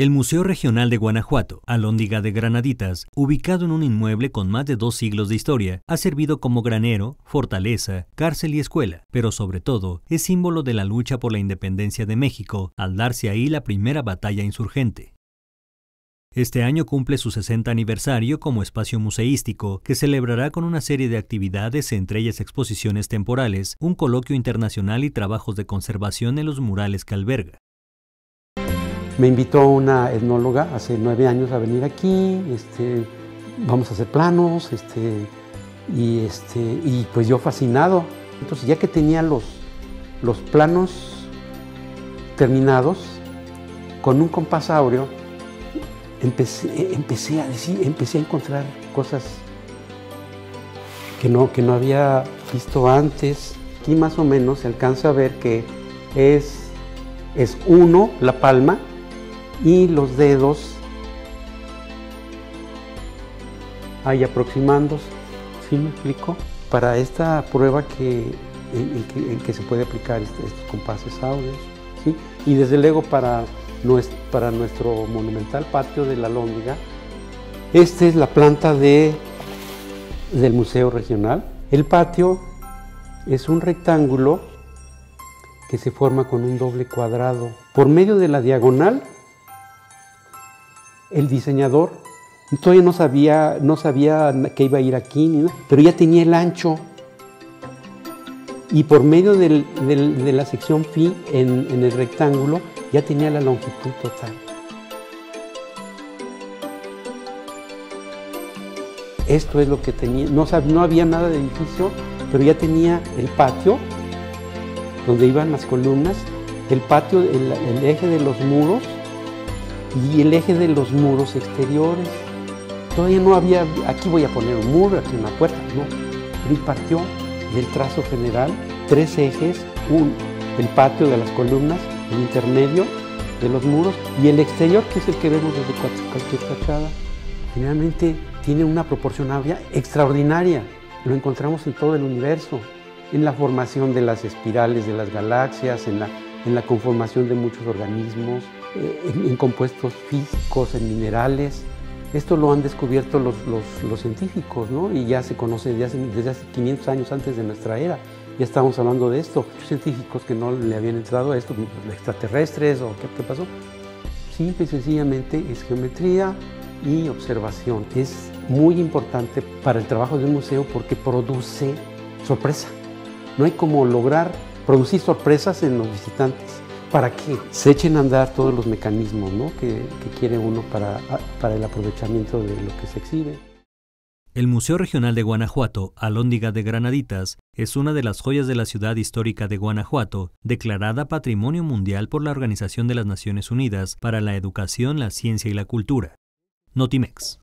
El Museo Regional de Guanajuato, Alhóndiga de Granaditas, ubicado en un inmueble con más de dos siglos de historia, ha servido como granero, fortaleza, cárcel y escuela, pero sobre todo es símbolo de la lucha por la independencia de México, al darse ahí la primera batalla insurgente. Este año cumple su 60 aniversario como espacio museístico, que celebrará con una serie de actividades, entre ellas exposiciones temporales, un coloquio internacional y trabajos de conservación en los murales que alberga. Me invitó una etnóloga hace nueve años a venir aquí, este, vamos a hacer planos, este, y, este, y pues yo fascinado. Entonces ya que tenía los, los planos terminados, con un compás áureo, empecé, empecé, a decir, empecé a encontrar cosas que no, que no había visto antes. Aquí más o menos se alcanza a ver que es, es uno, la palma, y los dedos ahí aproximándose. ¿Sí me explico? Para esta prueba que, en, que, se puede aplicar este, estos compases audios. ¿sí? Y desde luego para nuestro, para nuestro monumental patio de la Lóndiga, esta es la planta de, del Museo Regional. El patio es un rectángulo que se forma con un doble cuadrado. Por medio de la diagonal el diseñador todavía no sabía, no sabía que iba a ir aquí, pero ya tenía el ancho. Y por medio de la sección phi en, el rectángulo ya tenía la longitud total. Esto es lo que tenía, no, no había nada de edificio, pero ya tenía el patio donde iban las columnas, el patio, el eje de los muros, y el eje de los muros exteriores. Todavía no había, aquí voy a poner un muro, aquí una puerta, no. Pero partió del trazo general tres ejes, un, el patio de las columnas, el intermedio de los muros y el exterior, que es el que vemos desde cualquier fachada. Generalmente tiene una proporción extraordinaria. Lo encontramos en todo el universo, en la formación de las espirales de las galaxias, en la, en la conformación de muchos organismos, en, compuestos físicos, en minerales. Esto lo han descubierto los, los, científicos, ¿no? Y ya se conoce desde hace, desde hace 500 años antes de nuestra era. Ya estamos hablando de esto. Científicos que no le habían entrado a esto, extraterrestres o qué, qué pasó. Simple y sencillamente es geometría y observación. Es muy importante para el trabajo de un museo porque produce sorpresa. No hay como lograr producir sorpresas en los visitantes para que se echen a andar todos los mecanismos que, quiere uno para, para el aprovechamiento de lo que se exhibe. El Museo Regional de Guanajuato, Alhóndiga de Granaditas, es una de las joyas de la ciudad histórica de Guanajuato, declarada Patrimonio Mundial por la Organización de las Naciones Unidas para la Educación, la Ciencia y la Cultura. Notimex.